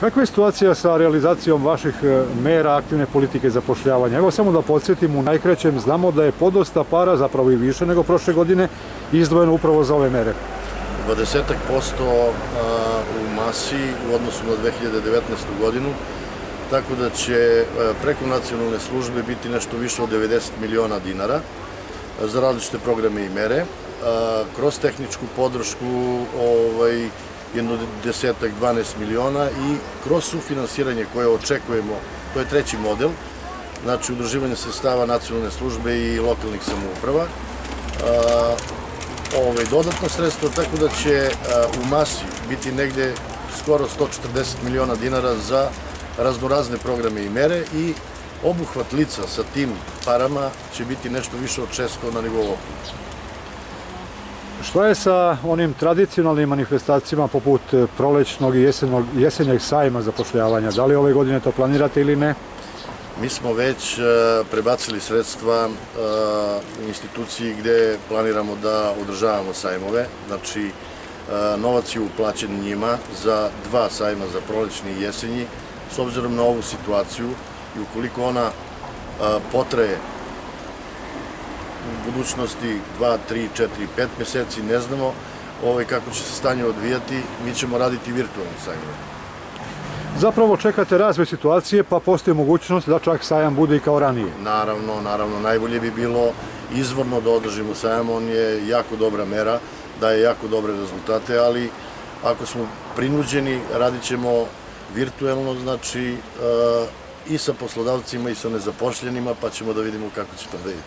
Kakva je situacija sa realizacijom vaših e, mera aktivne politike zapošljavanja? Evo samo da podsjetim, u najkrećem znamo da je podosta para, zapravo i više nego prošle godine, izdvojeno upravo za ove mere. 20% u masi u odnosu na 2019. godinu, tako da će preko nacionalne službe biti nešto više od 90 miliona dinara za različite programe i mere. Kroz tehničku podršku ovaj, jedno desetak, 12 miliona i kroz sufinansiranje koje očekujemo, to je treći model, znači udruživanje sredstava nacionalne službe i lokalnih samouprava, ovaj, dodatno sredstvo, tako da će u masi biti negde skoro 140 miliona dinara za raznorazne programe i mere i obuhvat lica sa tim parama će biti nešto više od 600 na nivou okruga. Šta je sa onim tradicionalnim manifestacijama poput prolećnog i jesenog, jesenjeg sajma zapošljavanja? Da li ove godine to planirate ili ne? Mi smo već prebacili sredstva u instituciji gde planiramo da održavamo sajmove. Znači, novac je uplaćen njima za dva sajma za prolećni i jesenji. S obzirom na ovu situaciju i ukoliko ona potraje u budućnosti 2, 3, 4, 5 meseci, ne znamo ovaj, kako će se stanje odvijati, mi ćemo raditi virtualni sajmove. Zapravo čekate razvoj situacije, pa postoji mogućnost da čak sajam bude i kao ranije. Naravno, naravno, najbolje bi bilo izvorno da održimo sajam, on je jako dobra mera, daje jako dobre rezultate, ali ako smo prinuđeni, radit ćemo virtuelno, znači i sa poslodavcima i sa nezapošljenima, pa ćemo da vidimo kako će to da ide.